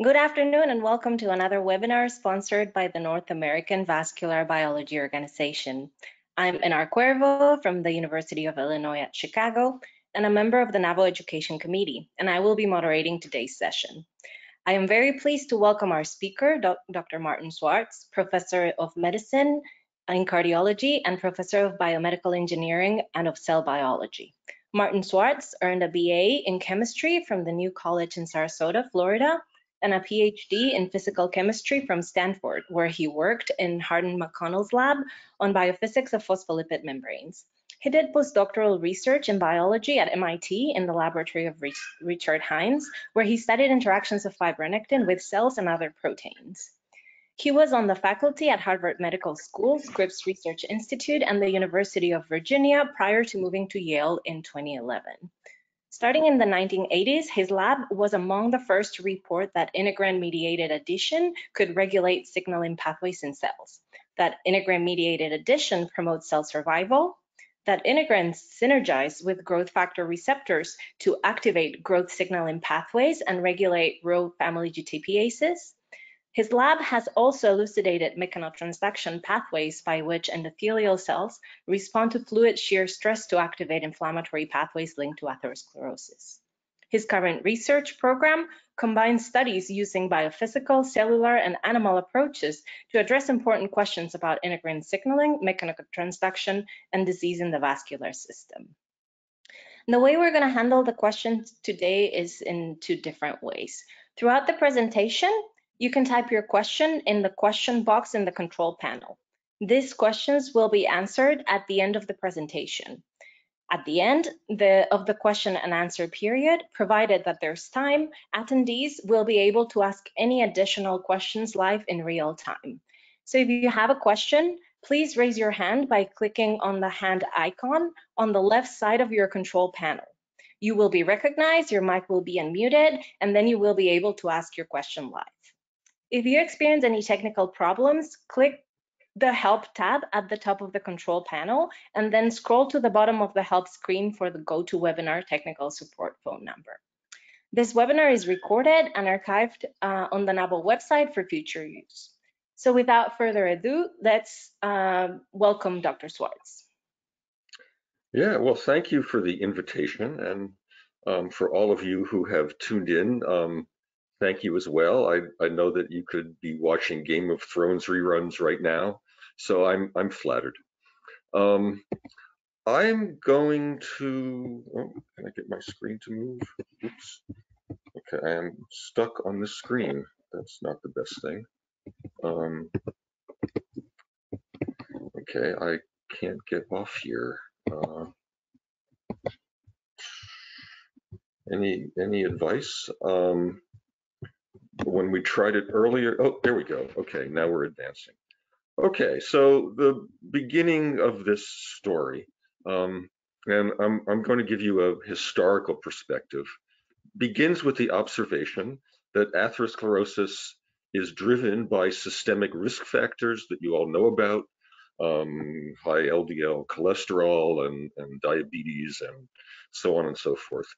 Good afternoon and welcome to another webinar sponsored by the North American Vascular Biology Organization. I'm Enar Cuervo from the University of Illinois at Chicago and a member of the NAVO Education Committee, and I will be moderating today's session. I am very pleased to welcome our speaker, Dr. Martin Swartz, Professor of Medicine in Cardiology and Professor of Biomedical Engineering and of Cell Biology. Martin Swartz earned a BA in Chemistry from the New College in Sarasota, Florida, and a PhD in Physical Chemistry from Stanford, where he worked in Hardin McConnell's lab on biophysics of phospholipid membranes. He did postdoctoral research in biology at MIT in the laboratory of Richard Hynes, where he studied interactions of fibronectin with cells and other proteins. He was on the faculty at Harvard Medical School, Scripps Research Institute, and the University of Virginia prior to moving to Yale in 2011. Starting in the 1980s, his lab was among the first to report that integrin-mediated addition could regulate signaling pathways in cells, that integrin-mediated addition promotes cell survival, that integrins synergize with growth factor receptors to activate growth signaling pathways and regulate Rho family GTPases. His lab has also elucidated mechanotransduction pathways by which endothelial cells respond to fluid shear stress to activate inflammatory pathways linked to atherosclerosis. His current research program combines studies using biophysical, cellular, and animal approaches to address important questions about integrin signaling, mechanotransduction, and disease in the vascular system. And the way we're going to handle the questions today is in two different ways. Throughout the presentation, you can type your question in the question box in the control panel. These questions will be answered at the end of the presentation. At the end the, of the question and answer period, provided that there's time, attendees will be able to ask any additional questions live in real time. So if you have a question, please raise your hand by clicking on the hand icon on the left side of your control panel. You will be recognized, your mic will be unmuted, and then you will be able to ask your question live. If you experience any technical problems, click the Help tab at the top of the control panel, and then scroll to the bottom of the Help screen for the GoToWebinar technical support phone number. This webinar is recorded and archived uh, on the NAVO website for future use. So without further ado, let's uh, welcome Dr. Swartz. Yeah, well, thank you for the invitation and um, for all of you who have tuned in. Um, thank you as well. I, I know that you could be watching Game of Thrones reruns right now, so I'm I'm flattered. Um, I'm going to. Oh, can I get my screen to move? Oops. Okay, I am stuck on the screen. That's not the best thing. Um, okay, I can't get off here. Uh, any any advice? Um, when we tried it earlier. Oh, there we go. Okay, now we're advancing. Okay, so the beginning of this story, um, and I'm, I'm going to give you a historical perspective, begins with the observation that atherosclerosis is driven by systemic risk factors that you all know about, um, high LDL cholesterol and, and diabetes and so on and so forth.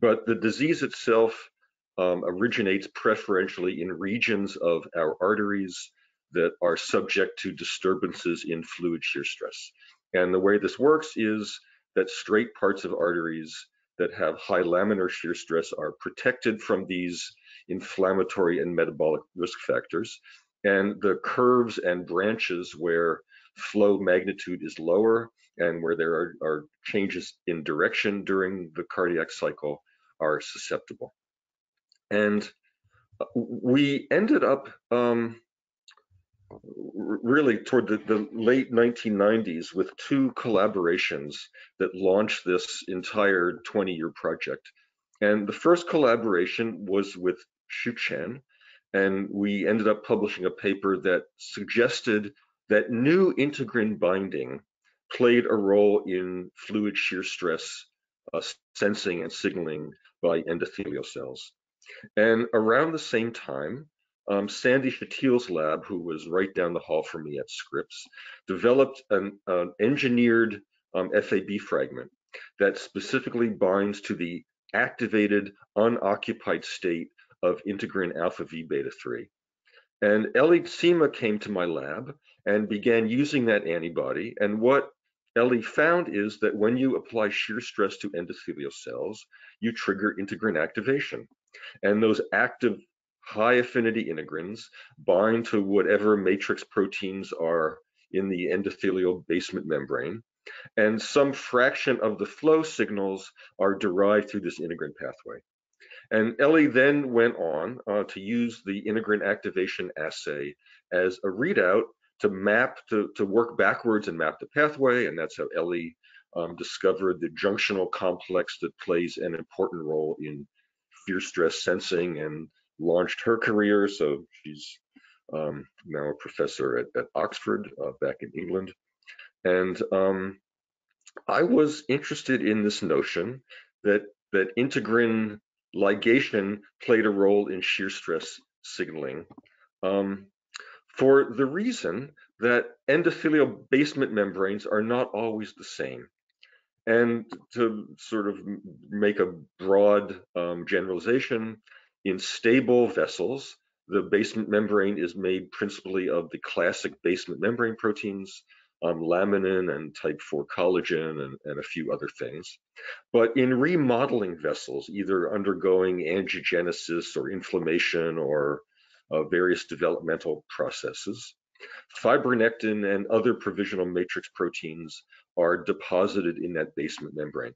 But the disease itself um, originates preferentially in regions of our arteries that are subject to disturbances in fluid shear stress. And the way this works is that straight parts of arteries that have high laminar shear stress are protected from these inflammatory and metabolic risk factors. And the curves and branches where flow magnitude is lower and where there are, are changes in direction during the cardiac cycle are susceptible. And uh, we ended up um, really toward the, the, late 1990s with two collaborations that launched this entire 20 year project. And the first collaboration was with Xu Chen, and we ended up publishing a paper that suggested that new integrin binding played a role in fluid shear stress uh, sensing and signaling by endothelial cells. And around the same time, um, Sandy Shatil's lab, who was right down the hall from me at Scripps, developed an, an engineered um, FAB fragment that specifically binds to the activated unoccupied state of integrin alpha V beta 3. And Ellie Tsima came to my lab and began using that antibody. And what Ellie found is that when you apply shear stress to endothelial cells, you trigger integrin activation. And those active high affinity integrins bind to whatever matrix proteins are in the endothelial basement membrane. And some fraction of the flow signals are derived through this integrin pathway. And Ellie then went on uh, to use the integrin activation assay as a readout to map, to, to work backwards and map the pathway. And that's how Ellie um, discovered the junctional complex that plays an important role in fear stress sensing and launched her career. So she's um, now a professor at, at Oxford uh, back in England. And um, I was interested in this notion that, that integrin ligation played a role in shear stress signaling um, for the reason that endothelial basement membranes are not always the same. And to sort of make a broad um, generalization, in stable vessels, the basement membrane is made principally of the classic basement membrane proteins, um, laminin and type 4 collagen and, and, a few other things. But in remodeling vessels, either undergoing angiogenesis or inflammation or uh, various developmental processes, fibronectin and other provisional matrix proteins are deposited in that basement membrane.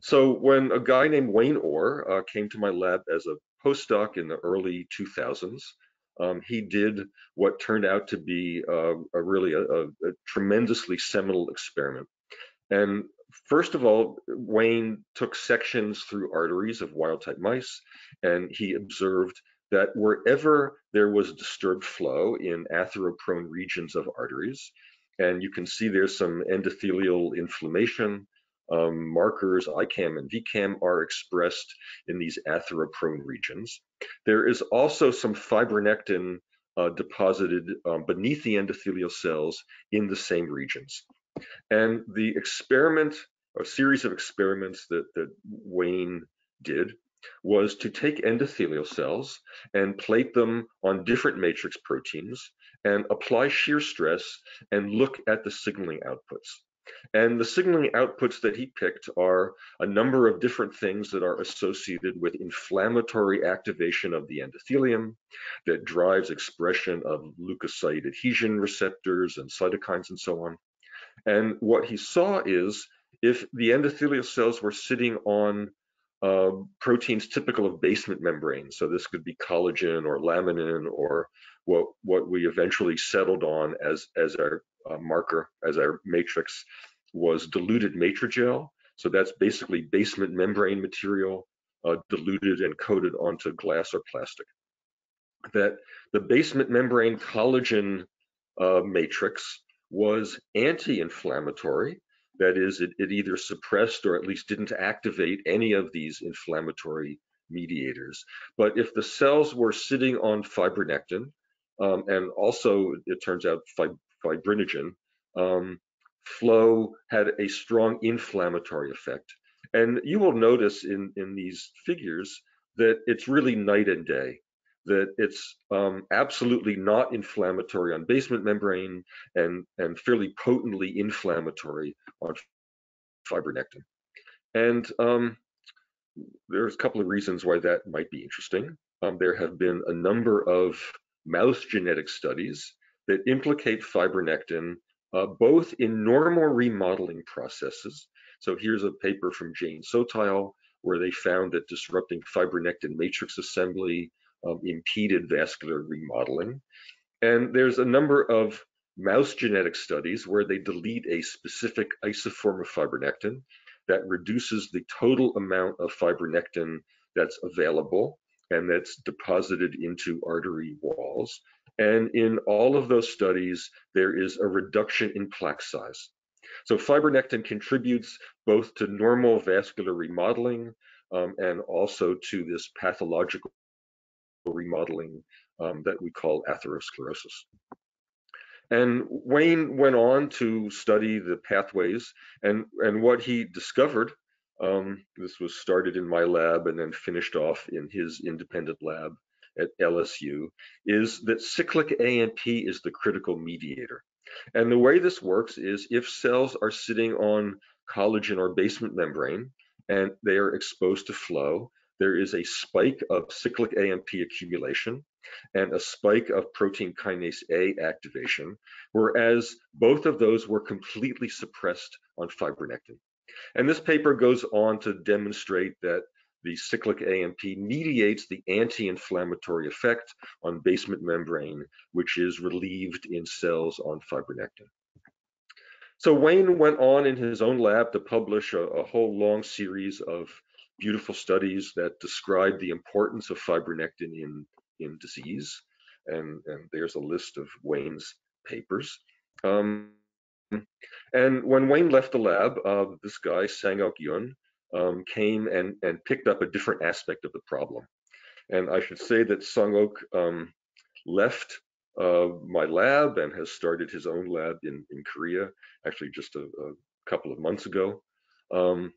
So when a guy named Wayne Orr uh, came to my lab as a postdoc in the early 2000s, um, he did what turned out to be uh, a really a, a, tremendously seminal experiment. And first of all, Wayne took sections through arteries of wild-type mice, and he observed that wherever there was disturbed flow in atheroprone regions of arteries, and you can see there's some endothelial inflammation, um, markers, ICAM and VCAM, are expressed in these atheroprone regions. There is also some fibronectin uh, deposited um, beneath the endothelial cells in the same regions. And the experiment, a series of experiments that, that Wayne did, was to take endothelial cells and plate them on different matrix proteins and apply shear stress and look at the signaling outputs. And the signaling outputs that he picked are a number of different things that are associated with inflammatory activation of the endothelium that drives expression of leukocyte adhesion receptors and cytokines and so on. And what he saw is if the endothelial cells were sitting on uh, proteins typical of basement membranes, so this could be collagen or laminin or what, what we eventually settled on as, as our uh, marker as our matrix was diluted matrigel. So that's basically basement membrane material uh, diluted and coated onto glass or plastic. That the basement membrane collagen uh, matrix was anti-inflammatory. That is, it, it either suppressed or at least didn't activate any of these inflammatory mediators. But if the cells were sitting on fibronectin, um, and also it turns out fibrinogen, um, flow had a strong inflammatory effect. And you will notice in, in these figures that it's really night and day, that it's um, absolutely not inflammatory on basement membrane and, and fairly potently inflammatory on fibronectin. And um, there's a couple of reasons why that might be interesting. Um, there have been a number of mouse genetic studies that implicate fibronectin uh, both in normal remodeling processes. So here's a paper from Jane Sotile where they found that disrupting fibronectin matrix assembly um, impeded vascular remodeling. And there's a number of mouse genetic studies where they delete a specific isoform of fibronectin that reduces the total amount of fibronectin that's available and that's deposited into artery walls. And in all of those studies, there is a reduction in plaque size. So fibronectin contributes both to normal vascular remodeling um, and also to this pathological remodeling um, that we call atherosclerosis. And Wayne went on to study the pathways, and, and what he discovered Um, this was started in my lab and then finished off in his independent lab at LSU, is that cyclic AMP is the critical mediator. And the way this works is if cells are sitting on collagen or basement membrane and they are exposed to flow, there is a spike of cyclic AMP accumulation and a spike of protein kinase A activation, whereas both of those were completely suppressed on fibronectin. And this paper goes on to demonstrate that the cyclic AMP mediates the anti-inflammatory effect on basement membrane, which is relieved in cells on fibronectin. So Wayne went on in his own lab to publish a, a whole long series of beautiful studies that describe the importance of fibronectin in, in disease. And, and there's a list of Wayne's papers. Um, and when Wayne left the lab, uh, this guy, Sang-Ok Yun, um, came and, and picked up a different aspect of the problem. And I should say that Sang-Ok um, left uh, my lab and has started his own lab in, in Korea, actually just a, a couple of months ago. Um,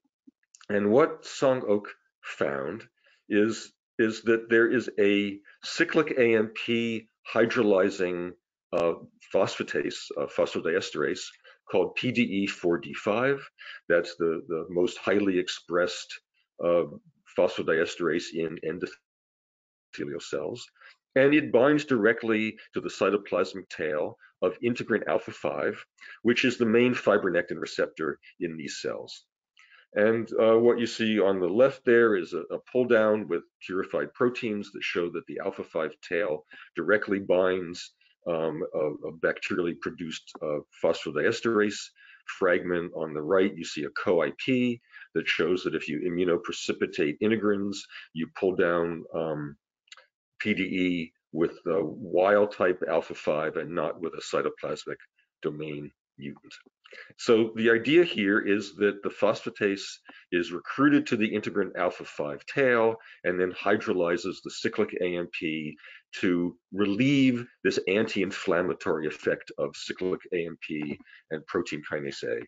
and what Sang-Ok found is, is that there is a cyclic AMP hydrolyzing uh, phosphatase, uh, phosphodiesterase, called PDE4D5. That's the, the most highly expressed uh, phosphodiesterase in endothelial cells. And it binds directly to the cytoplasmic tail of integrin alpha 5, which is the main fibronectin receptor in these cells. And uh, what you see on the left there is a, a, pull down with purified proteins that show that the alpha 5 tail directly binds um, a, a, bacterially produced uh, phosphodiesterase fragment. On the right, you see a co-IP that shows that if you immunoprecipitate integrins, you pull down um, PDE with the wild type alpha 5 and not with a cytoplasmic domain mutant. So the idea here is that the phosphatase is recruited to the integrin alpha 5 tail and then hydrolyzes the cyclic AMP to relieve this anti-inflammatory effect of cyclic AMP and protein kinase A.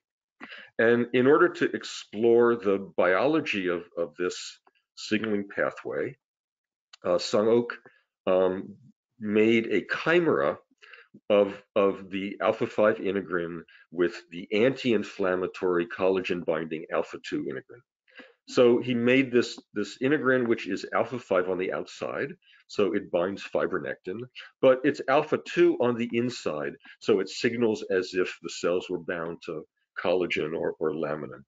And in order to explore the biology of, of this signaling pathway, uh, Sang-Ok um, made a chimera of, of the alpha-5 integrin with the anti-inflammatory collagen binding alpha-2 integrin. So he made this, this integrin, which is alpha-5 on the outside, so it binds fibronectin, but it's alpha-2 on the inside, so it signals as if the cells were bound to collagen or, or laminin.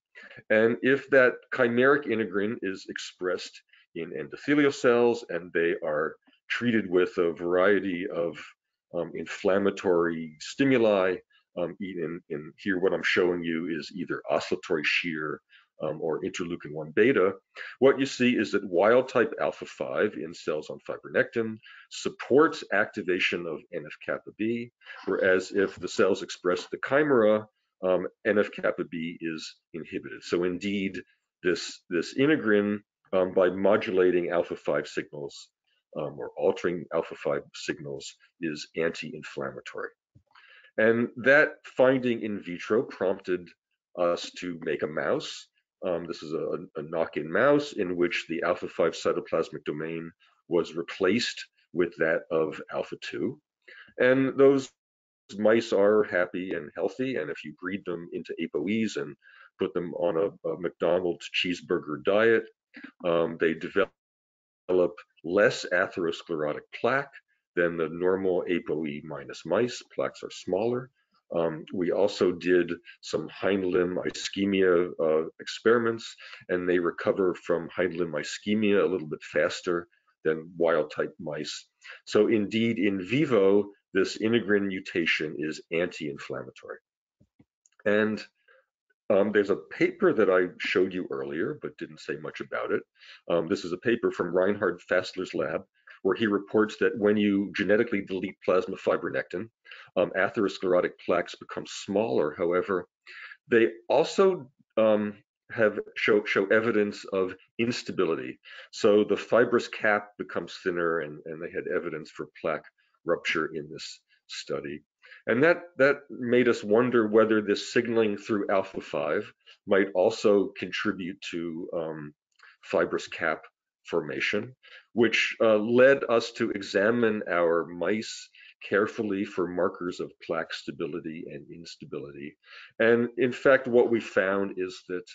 And if that chimeric integrin is expressed in endothelial cells and they are treated with a variety of um, inflammatory stimuli. Um, in, here, what I'm showing you is either oscillatory shear um, or interleukin 1 beta, what you see is that wild type alpha 5 in cells on fibronectin supports activation of NF kappa B, whereas if the cells express the chimera, um, NF kappa B is inhibited. So indeed, this, this integrin, um, by modulating alpha 5 signals, um, or altering alpha 5 signals is anti-inflammatory. And that finding in vitro prompted us to make a mouse. Um, this is a, a knock-in mouse in which the alpha 5 cytoplasmic domain was replaced with that of alpha 2. And those mice are happy and healthy. And if you breed them into ApoEs and put them on a, a McDonald's cheeseburger diet, um, they develop develop less atherosclerotic plaque than the normal ApoE minus mice. Plaques are smaller. Um, we also did some hind limb ischemia uh, experiments, and they recover from hind limb ischemia a little bit faster than wild type mice. So indeed, in vivo, this integrin mutation is anti-inflammatory. And um, there's a paper that I showed you earlier, but didn't say much about it. Um, this is a paper from Reinhard Fassler's lab, where he reports that when you genetically delete plasma fibronectin, um, atherosclerotic plaques become smaller. However, they also um, have show, show evidence of instability. So the fibrous cap becomes thinner, and, and they had evidence for plaque rupture in this study. And that, that made us wonder whether this signaling through alpha 5 might also contribute to um, fibrous cap formation, which uh, led us to examine our mice carefully for markers of plaque stability and instability. And in fact, what we found is that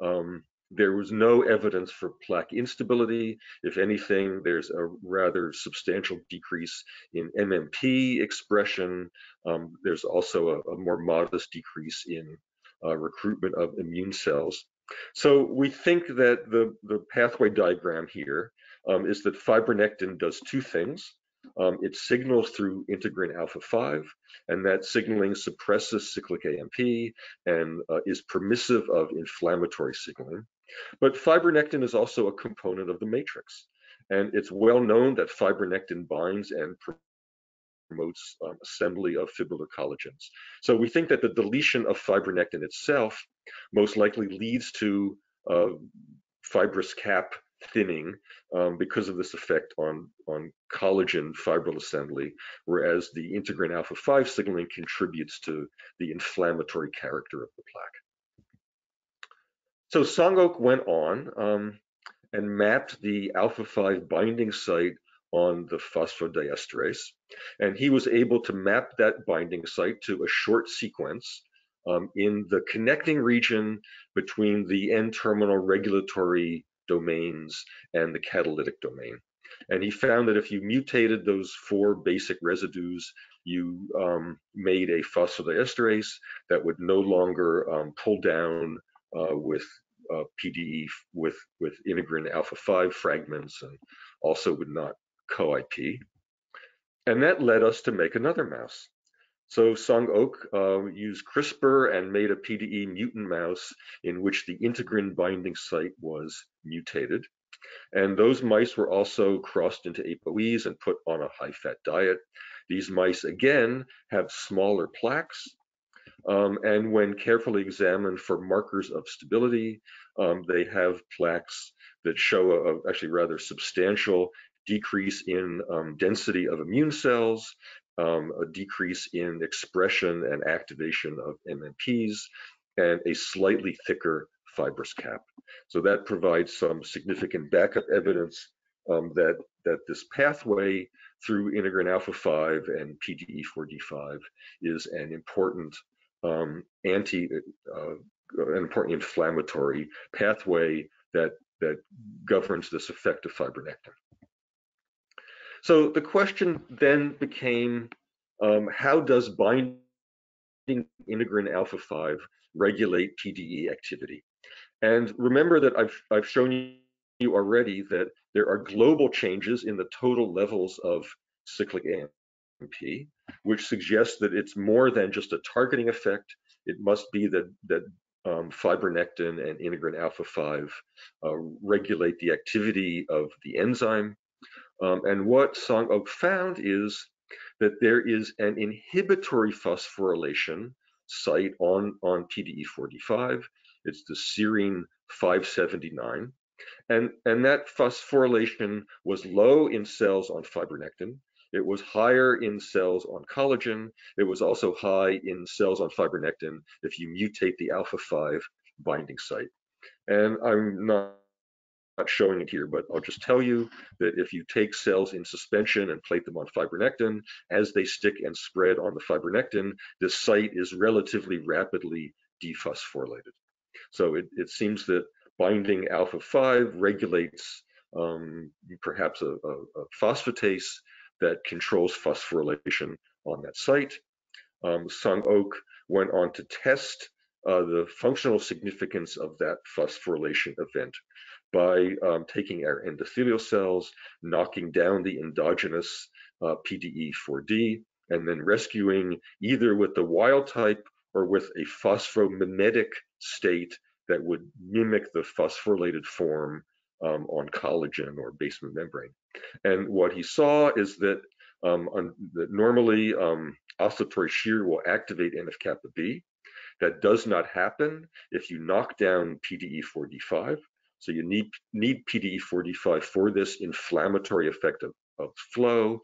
um, there was no evidence for plaque instability. If anything, there's a rather substantial decrease in MMP expression. Um, there's also a, a, more modest decrease in uh, recruitment of immune cells. So we think that the, the pathway diagram here um, is that fibronectin does two things. Um, it signals through integrin alpha 5, and that signaling suppresses cyclic AMP and uh, is permissive of inflammatory signaling. But fibronectin is also a component of the matrix. And it's well known that fibronectin binds and promotes um, assembly of fibrillar collagens. So we think that the deletion of fibronectin itself most likely leads to uh, fibrous cap thinning um, because of this effect on, on collagen fibril assembly, whereas the integrin alpha 5 signaling contributes to the inflammatory character of the plaque. So Song-ok went on um, and mapped the alpha 5 binding site on the phosphodiesterase, and he was able to map that binding site to a short sequence um, in the connecting region between the N-terminal regulatory domains and the catalytic domain. And he found that if you mutated those four basic residues, you um, made a phosphodiesterase that would no longer um, pull down with uh, PDE with, with integrin alpha 5 fragments and also would not co-IP. And that led us to make another mouse. So Song-ok uh, used CRISPR and made a PDE mutant mouse in which the integrin binding site was mutated. And those mice were also crossed into ApoEs and put on a high-fat diet. These mice, again, have smaller plaques, um, and when carefully examined for markers of stability, um, they have plaques that show a, a, actually rather substantial decrease in um, density of immune cells, um, a decrease in expression and activation of MMPs, and a slightly thicker fibrous cap. So that provides some significant backup evidence um, that, that this pathway through integrin alpha 5 and PDE4D5 is an important um, anti, uh, an important inflammatory pathway that, that governs this effect of fibronectin. So the question then became, um, how does binding integrin alpha 5 regulate PDE activity? And remember that I've, I've shown you already that there are global changes in the total levels of cyclic AMP which suggests that it's more than just a targeting effect. It must be that that um, fibronectin and integrin alpha 5 uh, regulate the activity of the enzyme. Um, and what Song-ok found is that there is an inhibitory phosphorylation site on, on PDE45. It's the serine 579. And, and that phosphorylation was low in cells on fibronectin it was higher in cells on collagen. It was also high in cells on fibronectin if you mutate the alpha 5 binding site. And I'm not not showing it here, but I'll just tell you that if you take cells in suspension and plate them on fibronectin, as they stick and spread on the fibronectin, this site is relatively rapidly dephosphorylated. So it, it seems that binding alpha 5 regulates um, perhaps a, a, a, phosphatase that controls phosphorylation on that site. Um, Song-ok went on to test uh, the functional significance of that phosphorylation event by um, taking our endothelial cells, knocking down the endogenous uh, PDE4D, and then rescuing either with the wild type or with a phosphomimetic state that would mimic the phosphorylated form um, on collagen or basement membrane. And what he saw is that, um, on, that normally um, oscillatory shear will activate NF-kappa B. That does not happen if you knock down PDE4D5. So you need, need PDE4D5 for this inflammatory effect of, of flow.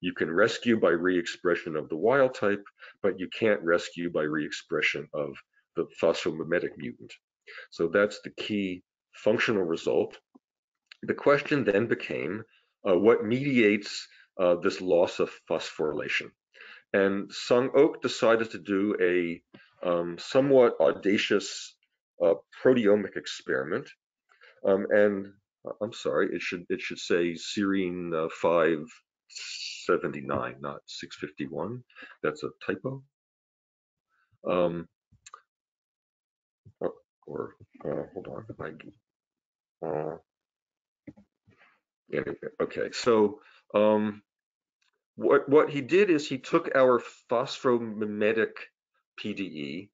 You can rescue by re-expression of the wild type, but you can't rescue by re-expression of the phosphomimetic mutant. So that's the key functional result. The question then became, uh, what mediates uh, this loss of phosphorylation? And Sung Ok decided to do a um, somewhat audacious uh, proteomic experiment. Um, and uh, I'm sorry, it should it should say serine uh, 579, not 651. That's a typo. Um, or, or uh, hold on, I, uh, okay, so um, what, what he did is he took our phosphomimetic PDE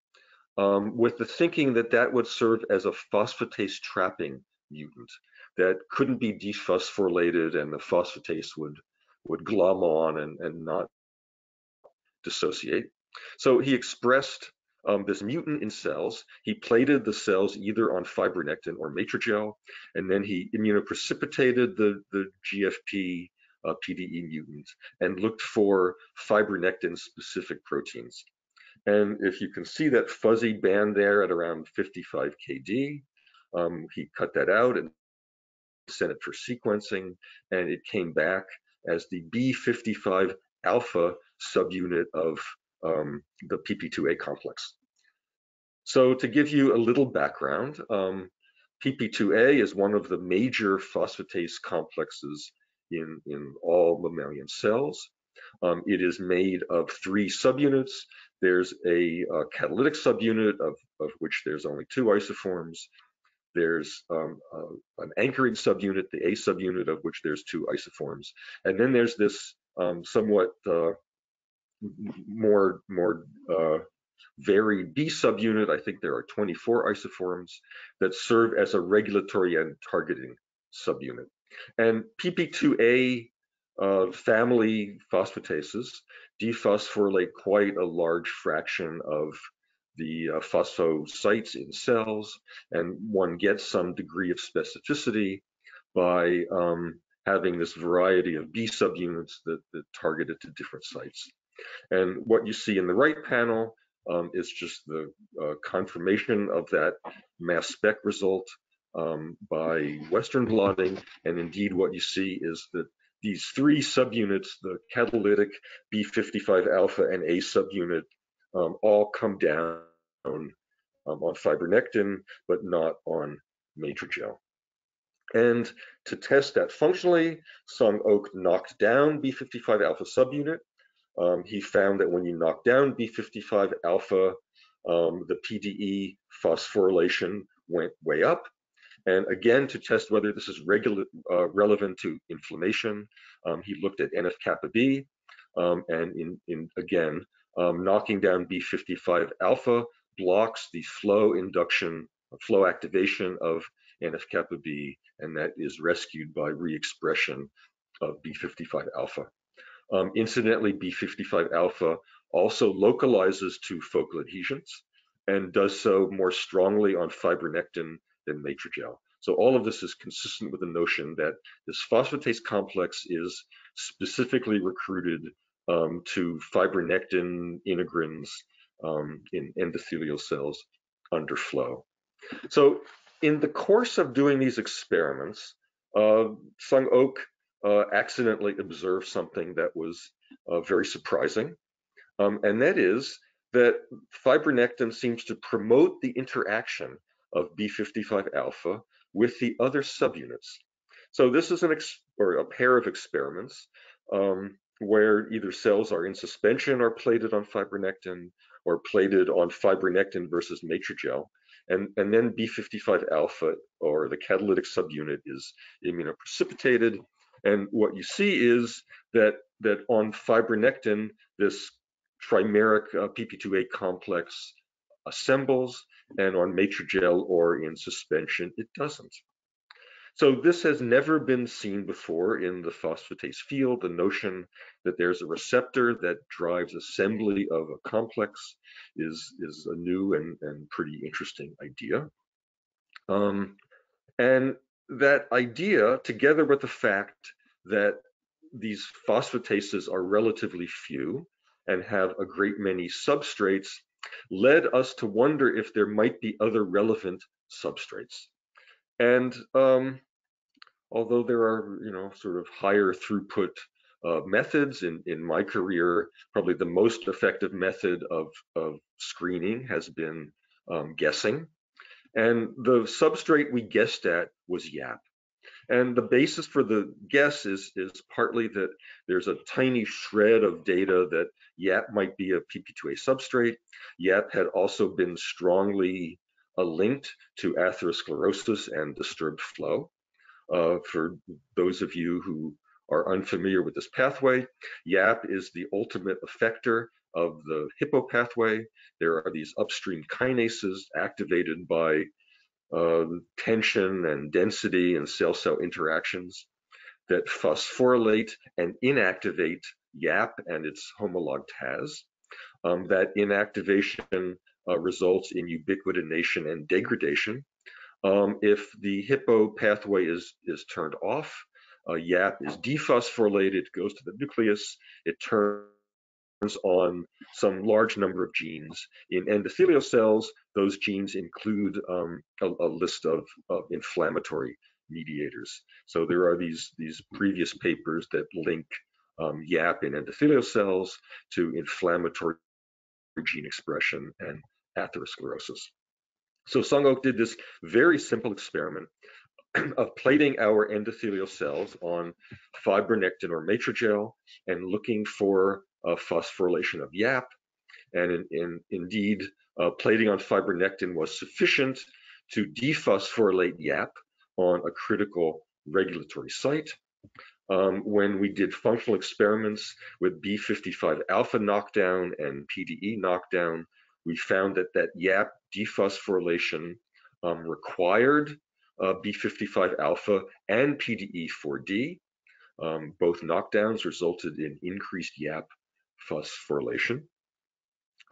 um, with the thinking that that would serve as a phosphatase trapping mutant that couldn't be dephosphorylated and the phosphatase would would glom on and, and not dissociate. So he expressed um, this mutant in cells. He plated the cells either on fibronectin or matrigel, and then he immunoprecipitated the, the GFP uh, PDE mutant and looked for fibronectin specific proteins. And if you can see that fuzzy band there at around 55 KD, um, he cut that out and sent it for sequencing, and it came back as the B55 alpha subunit of um, the PP2A complex. So to give you a little background, um, PP2A is one of the major phosphatase complexes in, in all mammalian cells. Um, it is made of three subunits. There's a, a catalytic subunit of, of which there's only two isoforms. There's um, an anchoring subunit, the A subunit of which there's two isoforms. And then there's this um, somewhat uh, more, more uh, varied B subunit. I think there are 24 isoforms that serve as a regulatory and targeting subunit. And PP2A uh, family phosphatases dephosphorylate quite a large fraction of the uh, phosphosites in cells, and one gets some degree of specificity by um, having this variety of B subunits that, that target it to different sites. And what you see in the right panel um, is just the uh, confirmation of that mass spec result um, by Western blotting. And indeed, what you see is that these three subunits, the catalytic B55 alpha and A subunit, um, all come down um, on fibronectin, but not on matrigel. And to test that functionally, Sung Ok knocked down B55 alpha subunit. Um, he found that when you knock down B55 alpha, um, the PDE phosphorylation went way up. And again, to test whether this is regular, uh, relevant to inflammation, um, he looked at NF-kappa B, um, and in, in again, um, knocking down B55 alpha blocks the flow induction, flow activation of NF-kappa B, and that is rescued by re-expression of B55 alpha. Um, incidentally, B55 alpha also localizes to focal adhesions and does so more strongly on fibronectin than matrigel. So all of this is consistent with the notion that this phosphatase complex is specifically recruited um, to fibronectin integrins um, in endothelial cells under flow. So in the course of doing these experiments, uh, Sung Ok uh, accidentally observed something that was uh, very surprising, um, and that is that fibronectin seems to promote the interaction of B55 alpha with the other subunits. So this is an or a pair of experiments um, where either cells are in suspension or plated on fibronectin or plated on fibronectin versus matrigel. And, and then B55 alpha or the catalytic subunit is immunoprecipitated. And what you see is that, that on fibronectin, this trimeric uh, PP2A complex assembles and on matrigel or in suspension, it doesn't. So this has never been seen before in the phosphatase field, the notion that there's a receptor that drives assembly of a complex is, is a new and, and pretty interesting idea. Um, and that idea, together with the fact that these phosphatases are relatively few and have a great many substrates led us to wonder if there might be other relevant substrates. And um, although there are, you know, sort of higher throughput uh, methods in, in my career, probably the most effective method of, of screening has been um, guessing. And the substrate we guessed at was YAP. And the basis for the guess is, is partly that there's a tiny shred of data that YAP might be a PP2A substrate. YAP had also been strongly linked to atherosclerosis and disturbed flow. Uh, for those of you who are unfamiliar with this pathway, YAP is the ultimate effector of the Hippo pathway. There are these upstream kinases activated by uh, tension and density and cell-cell interactions that phosphorylate and inactivate YAP and its homolog TAZ. Um, that inactivation uh, results in ubiquitination and degradation. Um, if the Hippo pathway is, is turned off, uh, YAP is dephosphorylated, goes to the nucleus, it turns on some large number of genes. In endothelial cells, those genes include um, a, a, list of, of, inflammatory mediators. So there are these, these previous papers that link um, YAP in endothelial cells to inflammatory gene expression and atherosclerosis. So Sung did this very simple experiment of plating our endothelial cells on fibronectin or matrigel and looking for a phosphorylation of YAP. And in, in, indeed, uh, plating on fibronectin was sufficient to dephosphorylate YAP on a critical regulatory site. Um, when we did functional experiments with B55 alpha knockdown and PDE knockdown, we found that that YAP dephosphorylation um, required uh, B55 alpha and PDE4D. Um, both knockdowns resulted in increased YAP phosphorylation.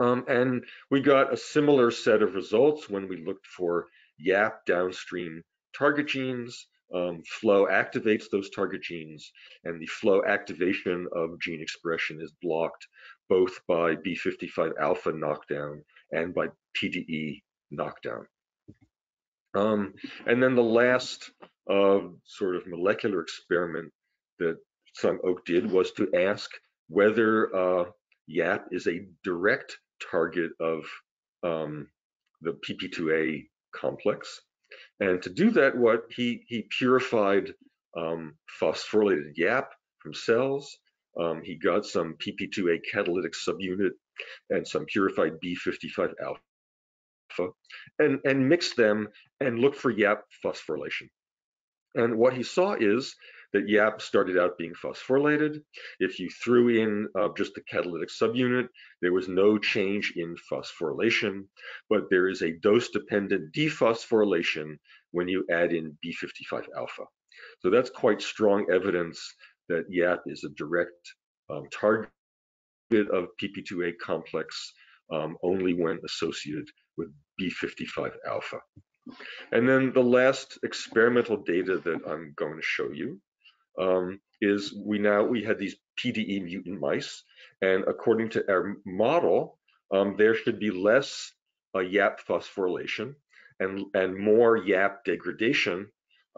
Um, and we got a similar set of results when we looked for YAP downstream target genes. Um, flow activates those target genes, and the flow activation of gene expression is blocked both by B55 alpha knockdown and by PDE knockdown. Um, and then the last uh, sort of molecular experiment that Sung Ok did was to ask whether uh, YAP is a direct target of um, the PP2A complex. And to do that, what he, he purified um, phosphorylated YAP from cells. Um, he got some PP2A catalytic subunit and some purified B55 alpha and, and mixed them and looked for YAP phosphorylation. And what he saw is that YAP started out being phosphorylated. If you threw in uh, just the catalytic subunit, there was no change in phosphorylation, but there is a dose-dependent dephosphorylation when you add in B55 alpha. So that's quite strong evidence that YAP is a direct um, target of PP2A complex um, only when associated with B55 alpha. And then the last experimental data that I'm going to show you um, is we now, we had these PDE mutant mice, and according to our model, um, there should be less uh, YAP phosphorylation and, and more YAP degradation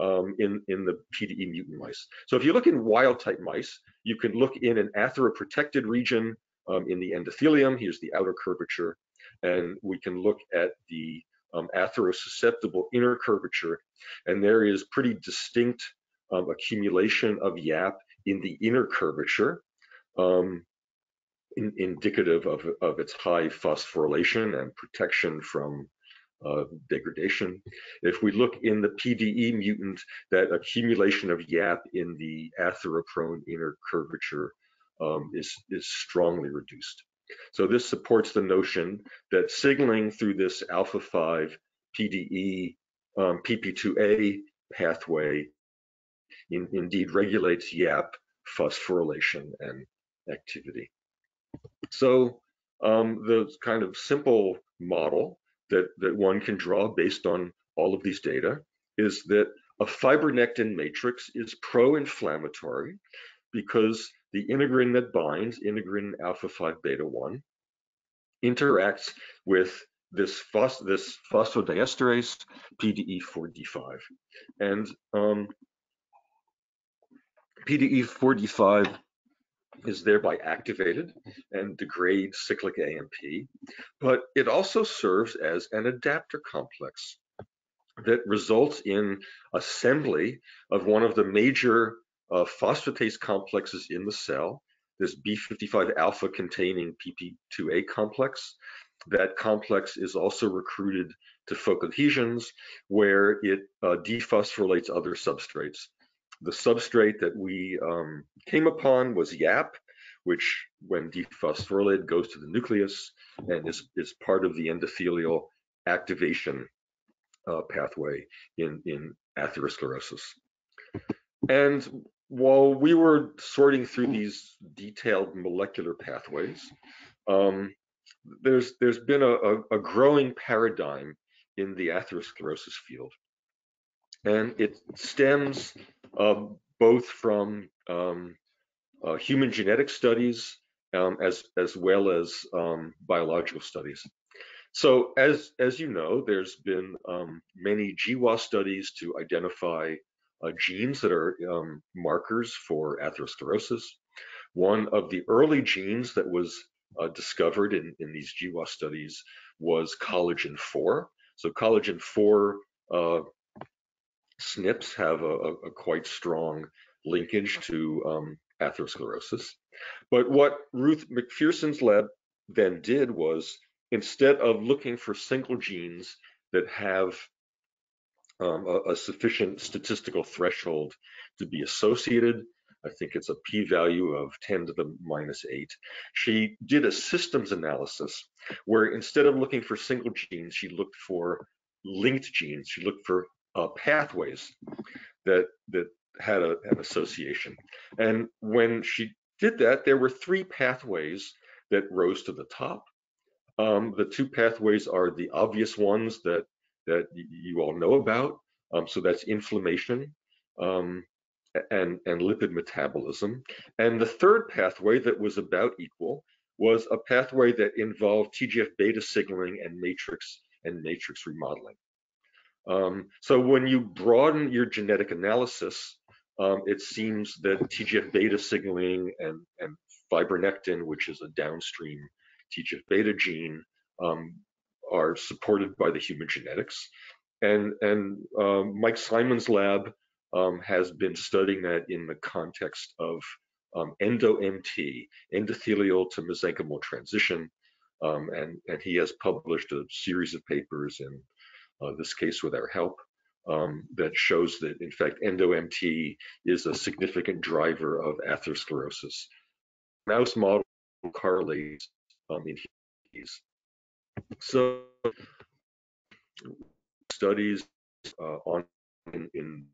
um, in, in the PDE mutant mice. So if you look in wild type mice, you can look in an atheroprotected region um, in the endothelium. Here's the outer curvature. And we can look at the um, atherosusceptible inner curvature. And there is pretty distinct um, accumulation of YAP in the inner curvature, um, in, indicative of, of its high phosphorylation and protection from uh, degradation. If we look in the PDE mutant, that accumulation of YAP in the atheroprone inner curvature um, is, is strongly reduced. So this supports the notion that signaling through this alpha 5 PDE um, PP2A pathway in, indeed regulates YAP phosphorylation and activity. So um, the kind of simple model that, that one can draw based on all of these data is that a fibronectin matrix is pro-inflammatory because the integrin that binds, integrin alpha 5 beta 1, interacts with this, phos this phosphodiesterase PDE4D5. And um, PDE4D5 is thereby activated and degrades cyclic AMP, but it also serves as an adapter complex that results in assembly of one of the major uh, phosphatase complexes in the cell, this B55 alpha containing PP2A complex. That complex is also recruited to focal adhesions where it uh, dephosphorylates other substrates. The substrate that we um, came upon was YAP, which when dephosphorylated goes to the nucleus and is, is part of the endothelial activation uh, pathway in, in atherosclerosis. And while we were sorting through these detailed molecular pathways, um, there's there's been a, a, a, growing paradigm in the atherosclerosis field, and it stems uh, both from um, uh, human genetic studies um, as as well as um, biological studies. So as as you know, there's been um, many GWAS studies to identify uh, genes that are um, markers for atherosclerosis. One of the early genes that was uh, discovered in, in these GWAS studies was collagen 4. So collagen 4 uh, SNPs have a, a, quite strong linkage to um, atherosclerosis. But what Ruth McPherson's lab then did was instead of looking for single genes that have um, a, a, sufficient statistical threshold to be associated, I think it's a p-value of 10 to the minus 8. She did a systems analysis where instead of looking for single genes, she looked for linked genes. She looked for uh, pathways that that had a, an association. And when she did that, there were three pathways that rose to the top. Um, the two pathways are the obvious ones that that you all know about. Um, so that's inflammation um, and, and lipid metabolism. And the third pathway that was about equal was a pathway that involved TGF beta signaling and matrix and matrix remodeling. Um, so when you broaden your genetic analysis, um, it seems that TGF beta signaling and, and fibronectin, which is a downstream TGF beta gene, um, are supported by the human genetics. And, and um, Mike Simons' lab um, has been studying that in the context of um, endo-MT, endothelial to mesenchymal transition. and, and he has published a series of papers in this case with our help, um, that shows that in fact endo-MT is a significant driver of atherosclerosis. Mouse model correlates um, in humans. So studies uh, on in, in,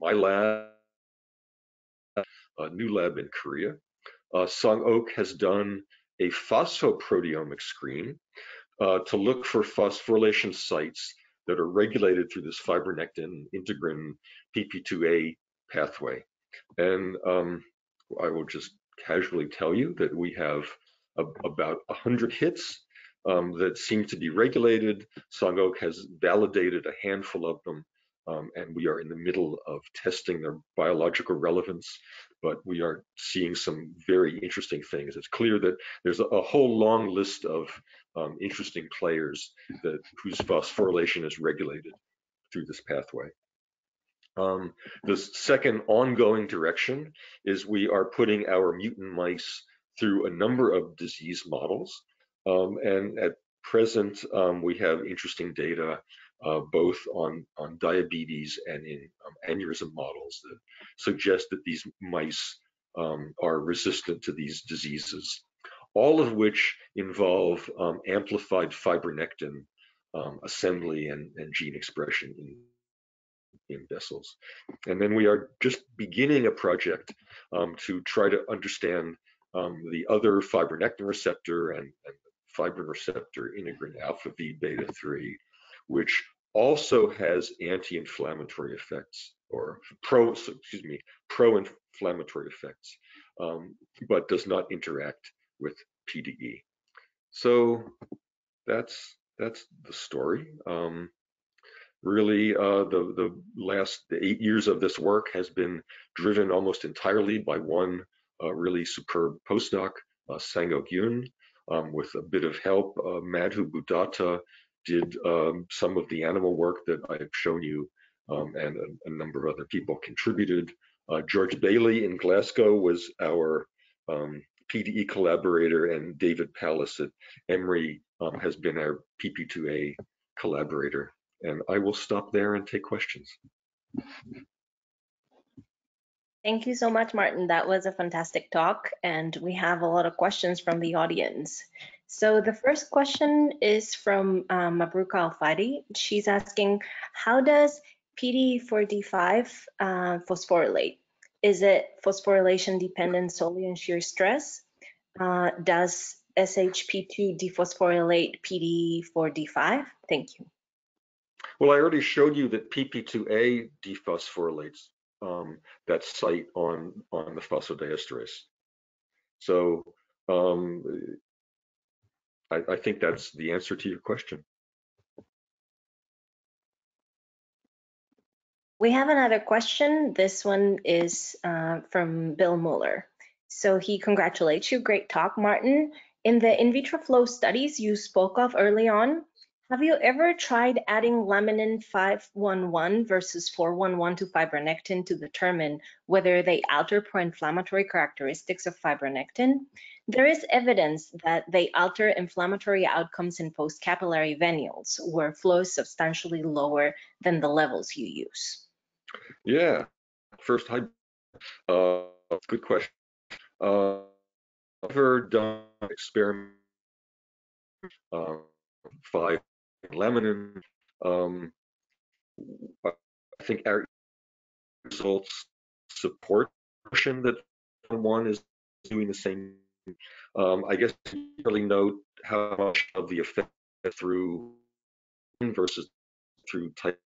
my lab, a new lab in Korea. Uh, Sanguk has done a phosphoproteomic screen uh, to look for phosphorylation sites that are regulated through this fibronectin integrin PP2A pathway. And um, I will just casually tell you that we have a, about 100 hits um, that seem to be regulated. Sanguk has validated a handful of them, um, and we are in the middle of testing their biological relevance, but we are seeing some very interesting things. It's clear that there's a, a whole long list of um, interesting players that whose phosphorylation is regulated through this pathway. Um, the second ongoing direction is we are putting our mutant mice through a number of disease models. Um, and at present, um, we have interesting data uh, both on, on diabetes and in um, aneurysm models that suggest that these mice um, are resistant to these diseases all of which involve um, amplified fibronectin um, assembly and, and, gene expression in, in vessels. And then we are just beginning a project um, to try to understand um, the other fibronectin receptor and, and fibrin receptor integrin alpha V beta 3, which also has anti-inflammatory effects or pro, excuse me, pro-inflammatory effects, um, but does not interact with PDE. So that's that's the story. Um, really, uh, the the last eight years of this work has been driven almost entirely by one uh, really superb postdoc, uh, Sanguk Yun, um, with a bit of help. Uh, Madhu Budatha did um, some of the animal work that I have shown you, um, and a, a, number of other people contributed. Uh, George Baillie in Glasgow was our um, PDE collaborator, and David Pallas at Emory um, has been our PP2A collaborator. And I will stop there and take questions. Thank you so much, Martin. That was a fantastic talk, and we have a lot of questions from the audience. So the first question is from um, Mabruka Al-Fadi. She's asking, how does PD4D5 uh, phosphorylate? Is it phosphorylation dependent solely on shear stress? Uh, does SHP2 dephosphorylate PD4D5? Thank you. Well, I already showed you that PP2A dephosphorylates um, that site on, on the phosphodiesterase. So um, I, I think that's the answer to your question. We have another question. This one is uh, from Bill Muller. So he congratulates you. Great talk, Martin. In the in vitro flow studies you spoke of early on, have you ever tried adding laminin 511 versus 411 to fibronectin to determine whether they alter pro-inflammatory characteristics of fibronectin? There is evidence that they alter inflammatory outcomes in post-capillary venules, where flow is substantially lower than the levels you use. Yeah, first, hi. Uh, good question. Uh, ever done experiment uh, five laminin. Um, I think our results support notion that one is doing the same. Um, I guess you really note how much of the effect through versus through type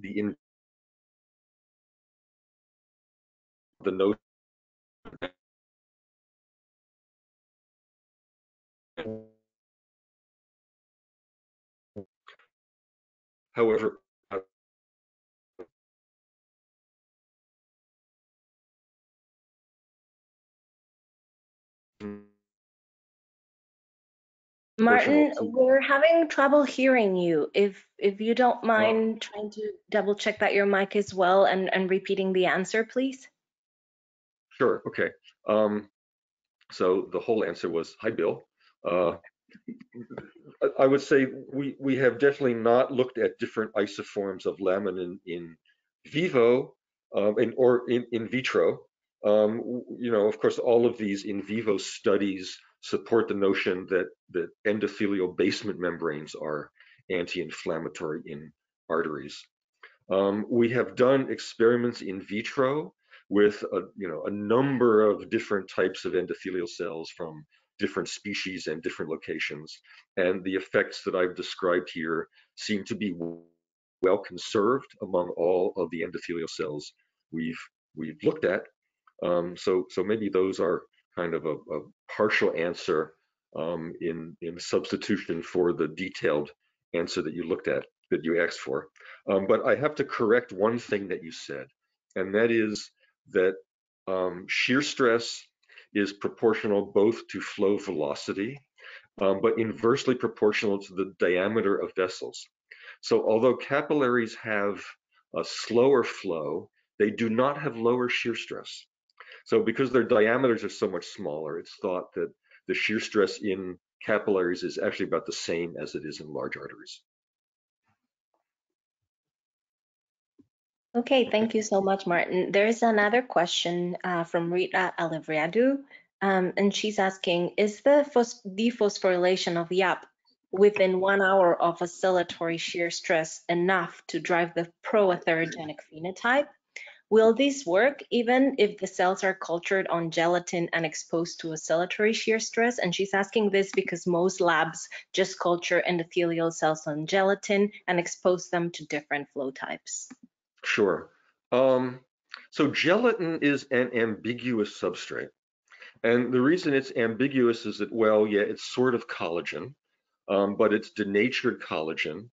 the in the note However, Martin, we're having trouble hearing you. If if you don't mind trying to double check that your mic is well and, and repeating the answer, please. Sure, okay. Um, so the whole answer was, hi, Bill. Uh, I would say we, we have definitely not looked at different isoforms of laminin in vivo um, in, or in, in vitro. Um, you know, of course, all of these in vivo studies support the notion that, that endothelial basement membranes are anti-inflammatory in arteries. Um, we have done experiments in vitro with a, you know, a number of different types of endothelial cells from different species and different locations. And the effects that I've described here seem to be well conserved among all of the endothelial cells we've we've looked at. Um, so so maybe those are kind of a, a partial answer um, in in substitution for the detailed answer that you looked at that you asked for. Um, but I have to correct one thing that you said, and that is that um, shear stress is proportional both to flow velocity, um, but inversely proportional to the diameter of vessels. So although capillaries have a slower flow, they do not have lower shear stress. So because their diameters are so much smaller, it's thought that the shear stress in capillaries is actually about the same as it is in large arteries. Okay, thank you so much, Martin. There's another question uh, from Rita Alevriadou, um, and she's asking, is the dephosphorylation of YAP within one hour of oscillatory shear stress enough to drive the pro-atherogenic phenotype? Will this work even if the cells are cultured on gelatin and exposed to oscillatory shear stress? And she's asking this because most labs just culture endothelial cells on gelatin and expose them to different flow types. Sure. Um, so gelatin is an ambiguous substrate. And the reason it's ambiguous is that, well, yeah, it's sort of collagen, um, but it's denatured collagen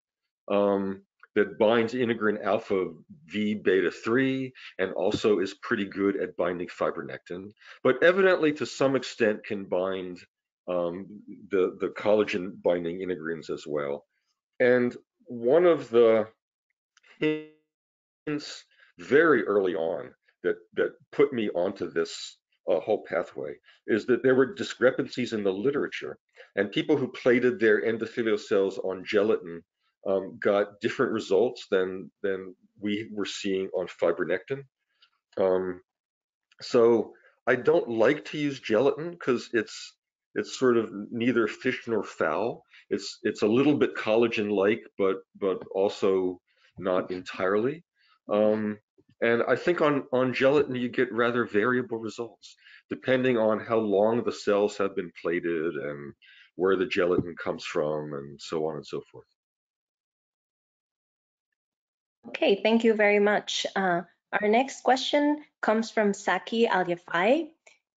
um, that binds integrin alpha V beta 3 and also is pretty good at binding fibronectin, but evidently to some extent can bind um, the, the collagen binding integrins as well. And one of the very early on that, that put me onto this uh, whole pathway is that there were discrepancies in the literature and people who plated their endothelial cells on gelatin um, got different results than than we were seeing on fibronectin. Um, so I don't like to use gelatin because it's it's sort of neither fish nor fowl. It's it's a little bit collagen-like, but but also not entirely. Um, and I think on, on gelatin, you get rather variable results, depending on how long the cells have been plated and where the gelatin comes from and so on and so forth. Okay, thank you very much. Uh, our next question comes from Saki Alyafai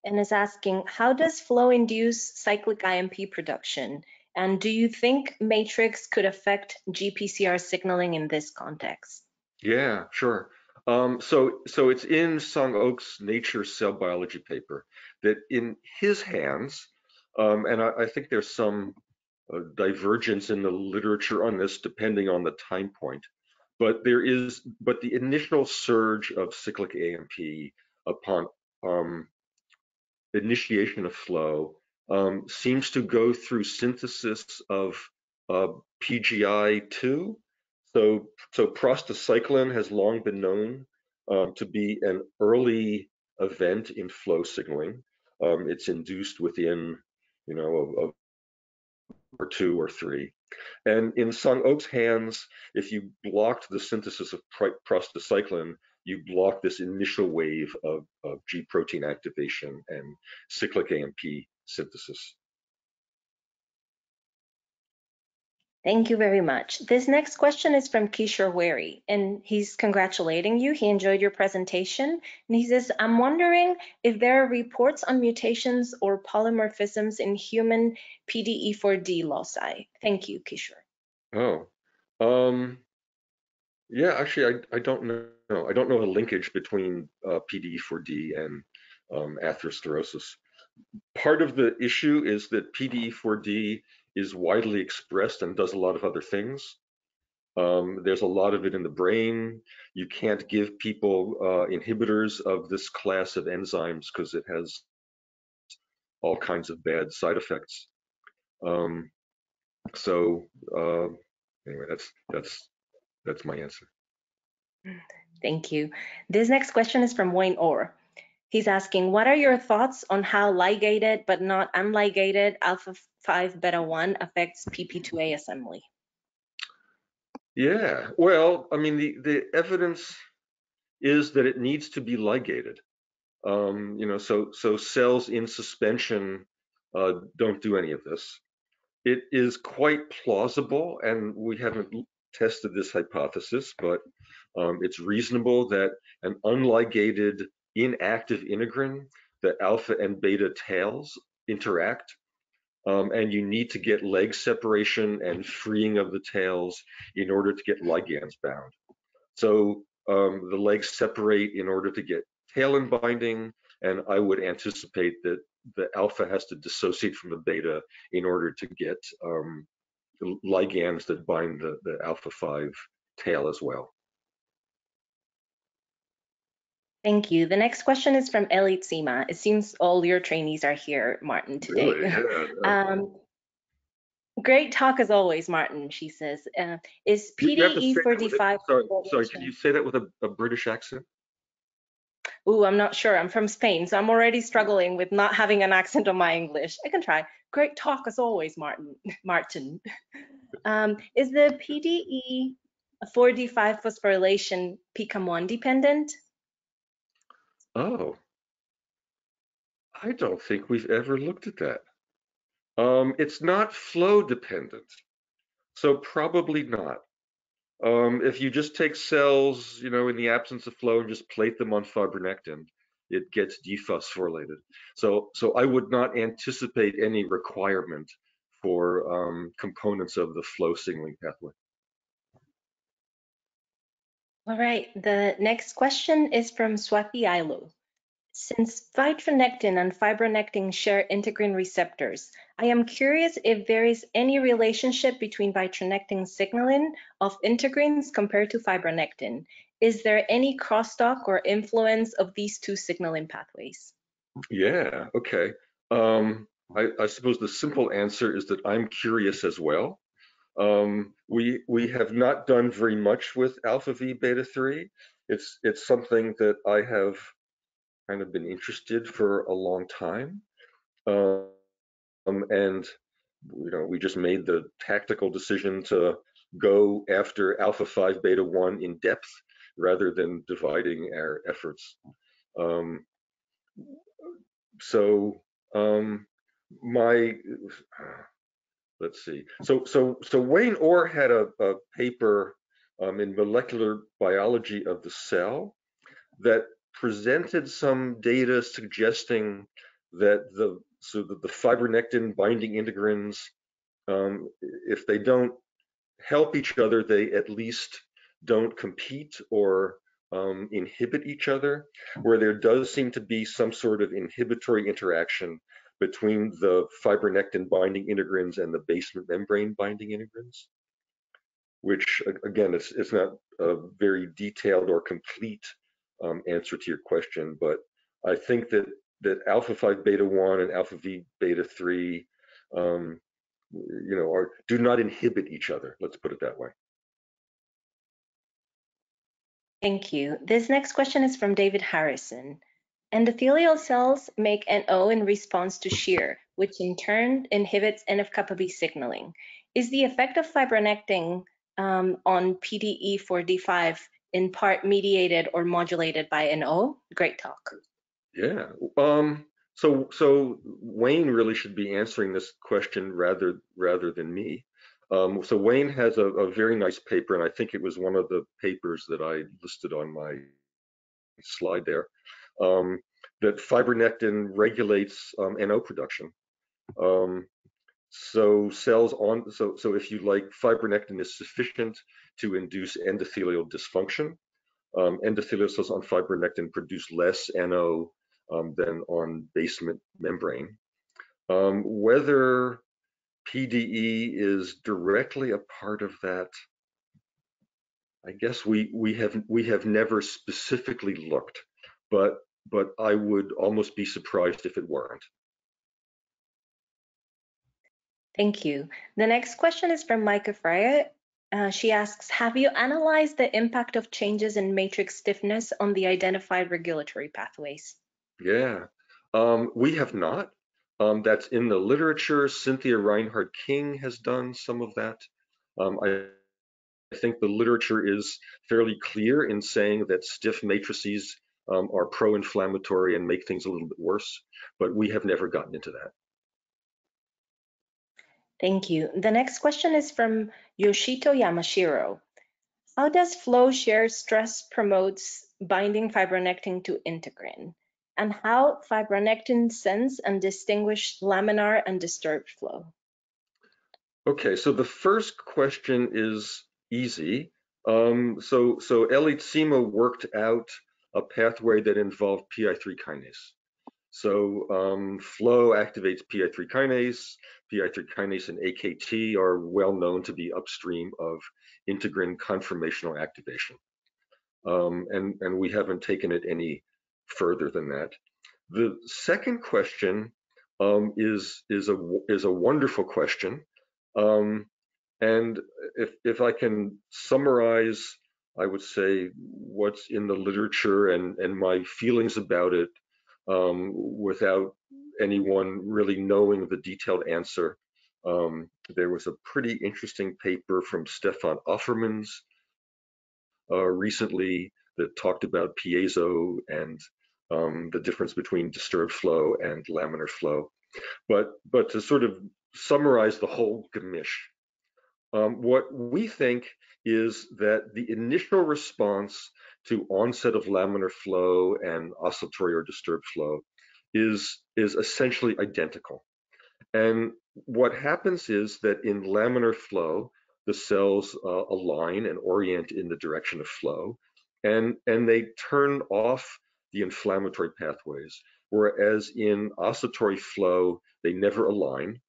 and is asking, how does flow induce cyclic IMP production? And do you think matrix could affect GPCR signaling in this context? Yeah, sure. Um, so, so it's in Sanguk's Nature Cell Biology paper that in his hands, um, and I, I, think there's some uh, divergence in the literature on this depending on the time point, but there is, but the initial surge of cyclic AMP upon um, initiation of flow um, seems to go through synthesis of uh, PGI2 so, so prostacyclin has long been known um, to be an early event in flow signaling. Um, it's induced within, you know, a, a or two or three. And in Sanguk's hands, if you blocked the synthesis of prostacyclin, you block this initial wave of, of G protein activation and cyclic AMP synthesis. Thank you very much. This next question is from Kishore Wary, and he's congratulating you. He enjoyed your presentation. And he says, I'm wondering if there are reports on mutations or polymorphisms in human PDE4D loci. Thank you, Kishore. Oh, um, yeah, actually, I, I don't know. I don't know a linkage between uh, PDE4D and um, atherosclerosis. Part of the issue is that PDE4D is widely expressed and does a lot of other things. Um, there's a lot of it in the brain. You can't give people uh, inhibitors of this class of enzymes because it has all kinds of bad side effects. Um, so uh, anyway, that's that's that's my answer. Thank you. This next question is from Wayne Orr. He's asking, what are your thoughts on how ligated but not unligated alpha 5 beta 1 affects PP2A assembly? Yeah, well, I mean, the, the evidence is that it needs to be ligated. Um, you know, so, so cells in suspension uh, don't do any of this. It is quite plausible, and we haven't tested this hypothesis, but um, it's reasonable that an unligated inactive integrin, the alpha and beta tails interact. Um, and you need to get leg separation and freeing of the tails in order to get ligands bound. So um, the legs separate in order to get talin binding, and I would anticipate that the alpha has to dissociate from the beta in order to get um, ligands that bind the, the alpha 5 tail as well. Thank you. The next question is from Ellie Tzima. It seems all your trainees are here, Martin, today. Really? Yeah, um, great talk as always, Martin, she says. Uh, is PDE45... Sorry, sorry, can you say that with a, a British accent? Ooh, I'm not sure. I'm from Spain, so I'm already struggling with not having an accent on my English. I can try. Great talk as always, Martin. Martin. Um, is the PDE 4D5 phosphorylation PCAM1 dependent? Oh, I don't think we've ever looked at that. Um, it's not flow dependent, so probably not. Um, if you just take cells, you know, in the absence of flow and just plate them on fibronectin, it gets dephosphorylated. So, so I would not anticipate any requirement for um, components of the flow signaling pathway. All right, the next question is from Swati Ailu. Since vitronectin and fibronectin share integrin receptors, I am curious if there is any relationship between vitronectin signaling of integrins compared to fibronectin. Is there any crosstalk or influence of these two signaling pathways? Yeah, okay. Um, I, I, suppose the simple answer is that I'm curious as well. Um, we we have not done very much with alpha v beta 3. It's it's something that I have kind of been interested for a long time. Um, and you know, we just made the tactical decision to go after alpha 5 beta 1 in depth rather than dividing our efforts. Um, so um, my let's see. So so so Wayne Orr had a, a paper um, in molecular biology of the cell that presented some data suggesting that the so that the fibronectin binding integrins, um, if they don't help each other, they at least don't compete or um, inhibit each other, where there does seem to be some sort of inhibitory interaction between the fibronectin binding integrins and the basement membrane binding integrins, which again, it's, it's not a very detailed or complete um, answer to your question, but I think that that alpha 5 beta 1 and alpha v beta 3 um, you know are do not inhibit each other. Let's put it that way. Thank you. This next question is from david harrison endothelial cells make no in response to shear which in turn inhibits nf-kappa b signaling is the effect of fibronectin um, on pde4d5 in part mediated or modulated by NO? Great talk. Yeah. Um, so so Wayne really should be answering this question rather rather than me. Um, so Wayne has a, a, very nice paper, and I think it was one of the papers that I listed on my slide there, um, that fibronectin regulates um, NO production. Um, so cells on, so, so if you like, fibronectin is sufficient to induce endothelial dysfunction. Um, endothelial cells on fibronectin produce less NO um, than on basement membrane. Um, whether PDE is directly a part of that, I guess we we have we have never specifically looked, but but I would almost be surprised if it weren't. Thank you. The next question is from Micah Freya. Uh, she asks, have you analyzed the impact of changes in matrix stiffness on the identified regulatory pathways? Yeah, um, we have not. Um, that's in the literature. Cynthia Reinhard King has done some of that. Um, I, I, think the literature is fairly clear in saying that stiff matrices um, are pro-inflammatory and make things a little bit worse, but we have never gotten into that. Thank you. The next question is from Yoshito Yamashiro. How does flow shear stress promotes binding fibronectin to integrin? And how fibronectin sense and distinguish laminar and disturbed flow? Okay, so the first question is easy. Um, so, so Ellie Tzima worked out a pathway that involved PI3 kinase. So um, flow activates PI3 kinase. PI3 kinase and AKT are well known to be upstream of integrin conformational activation. Um, and, and we haven't taken it any further than that. The second question um, is, is, a, is a wonderful question. Um, and if, if I can summarize, I would say what's in the literature and, and my feelings about it um, without anyone really knowing the detailed answer. Um, there was a pretty interesting paper from Stefan Offermanns uh, recently that talked about piezo and um, the difference between disturbed flow and laminar flow. But, but to sort of summarize the whole gamish, um, what we think is that the initial response to onset of laminar flow and oscillatory or disturbed flow is, is essentially identical. And what happens is that in laminar flow, the cells uh, align and orient in the direction of flow, and, and they turn off the inflammatory pathways. Whereas in oscillatory flow, they never align.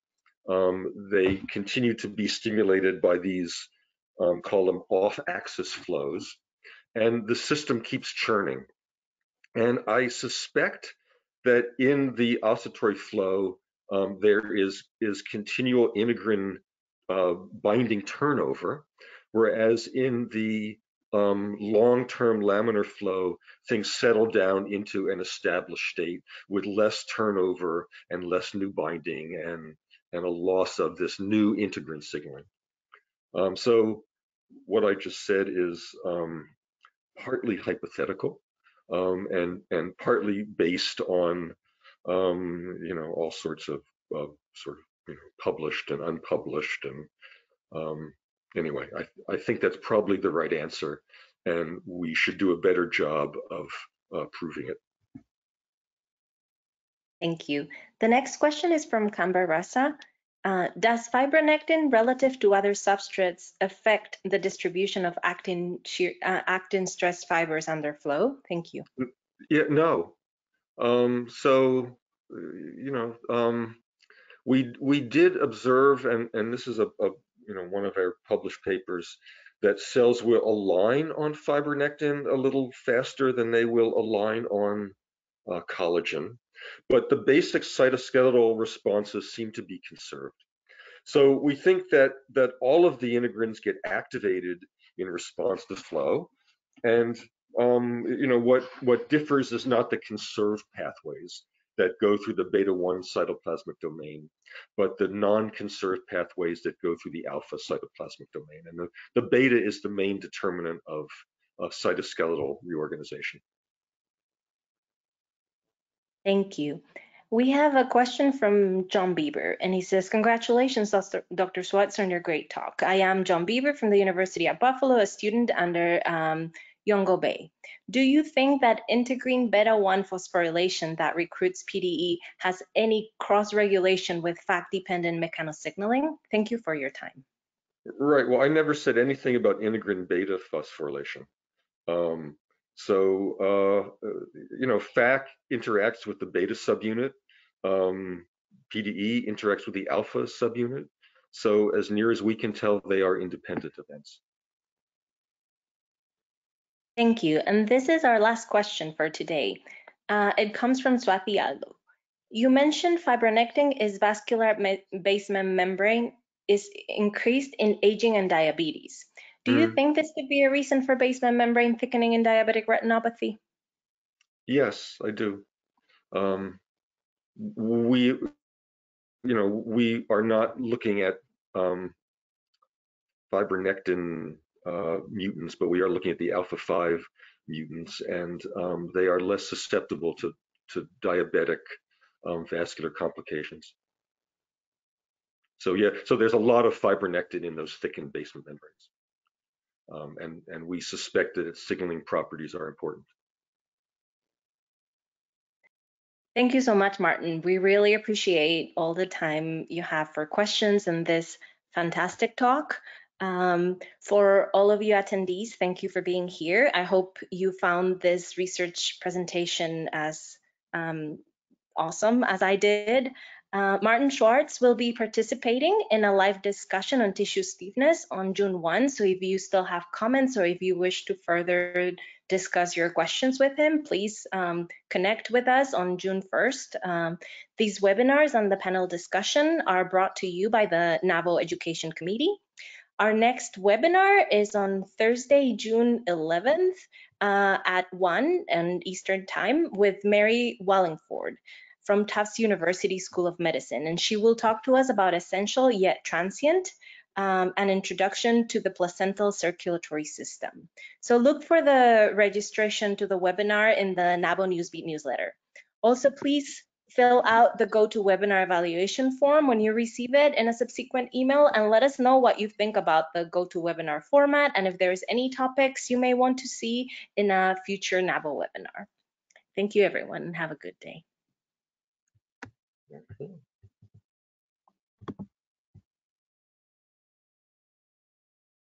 Um, they continue to be stimulated by these, um, call them off-axis flows, and the system keeps churning. And I suspect that in the oscillatory flow, um, there is, is continual integrin uh, binding turnover, whereas in the um, long-term laminar flow, things settle down into an established state with less turnover and less new binding and, and a loss of this new integrin signaling. Um, so what I just said is um, partly hypothetical um, and, and partly based on, um, you know, all sorts of, of sort of you know, published and unpublished and um, anyway, I, I think that's probably the right answer, and we should do a better job of uh, proving it. Thank you. The next question is from Kamber Rasa. Uh, does fibronectin relative to other substrates affect the distribution of actin, uh, actin stress fibers under flow? Thank you. Yeah, no. Um, so, you know, um, we we did observe, and and this is a, a you know, one of our published papers that cells will align on fibronectin a little faster than they will align on uh, collagen, but the basic cytoskeletal responses seem to be conserved. So we think that that all of the integrins get activated in response to flow, and um, you know what what differs is not the conserved pathways, that go through the beta 1 cytoplasmic domain, but the non-conserved pathways that go through the alpha cytoplasmic domain. And the, the beta is the main determinant of, of cytoskeletal reorganization. Thank you. We have a question from John Bieber, and he says, Congratulations, Dr. Schwartz, on your great talk. I am John Bieber from the University of Buffalo, a student under um, Yongo Bay. Do you think that integrin beta-1 phosphorylation that recruits PDE has any cross-regulation with FAK-dependent mechanosignaling? Thank you for your time. Right. Well, I never said anything about integrin beta phosphorylation. Um, so, uh, you know, FAK interacts with the beta subunit. Um, PDE interacts with the alpha subunit. So as near as we can tell, they are independent events. Thank you. And this is our last question for today. Uh, it comes from Swati Aldo. You mentioned fibronectin is vascular me basement membrane is increased in aging and diabetes. Do mm. you think this could be a reason for basement membrane thickening in diabetic retinopathy? Yes, I do. Um, we, you know, we are not looking at um, fibronectin uh, mutants, but we are looking at the alpha 5 mutants, and um, they are less susceptible to, to diabetic um, vascular complications. So yeah, so there's a lot of fibronectin in those thickened basement membranes. Um, and, and we suspect that its signaling properties are important. Thank you so much, Martin. We really appreciate all the time you have for questions and this fantastic talk. Um, for all of you attendees, thank you for being here. I hope you found this research presentation as um, awesome as I did. Uh, Martin Schwartz will be participating in a live discussion on tissue stiffness on June 1. So if you still have comments or if you wish to further discuss your questions with him, please um, connect with us on June 1st. Um, these webinars and the panel discussion are brought to you by the NAVBO Education Committee. Our next webinar is on Thursday, June 11th uh, at 1 and Eastern Time with Mary Wallingford from Tufts University School of Medicine. And she will talk to us about essential yet transient um, an introduction to the placental circulatory system. So look for the registration to the webinar in the NAVBO Newsbeat newsletter. Also, please fill out the GoToWebinar evaluation form when you receive it in a subsequent email and let us know what you think about the GoToWebinar format and if there's any topics you may want to see in a future NAVBO webinar. Thank you everyone and have a good day. Okay.